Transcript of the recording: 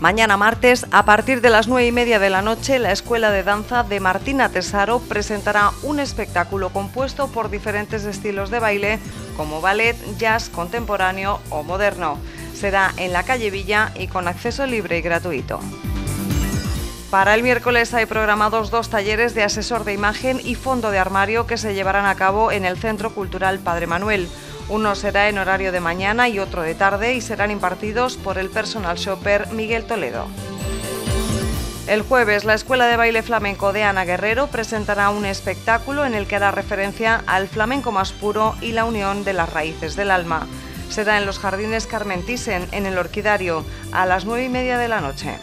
Mañana martes, a partir de las nueve y media de la noche, la Escuela de Danza de Martina Tesaro presentará un espectáculo compuesto por diferentes estilos de baile, como ballet, jazz, contemporáneo o moderno. Será en la calle Villa y con acceso libre y gratuito. Para el miércoles hay programados dos talleres de asesor de imagen y fondo de armario que se llevarán a cabo en el Centro Cultural Padre Manuel. Uno será en horario de mañana y otro de tarde y serán impartidos por el personal shopper Miguel Toledo. El jueves, la Escuela de Baile Flamenco de Ana Guerrero presentará un espectáculo en el que hará referencia al flamenco más puro y la unión de las raíces del alma. Será en los Jardines Carmen Thyssen, en el Orquidario, a las nueve y media de la noche.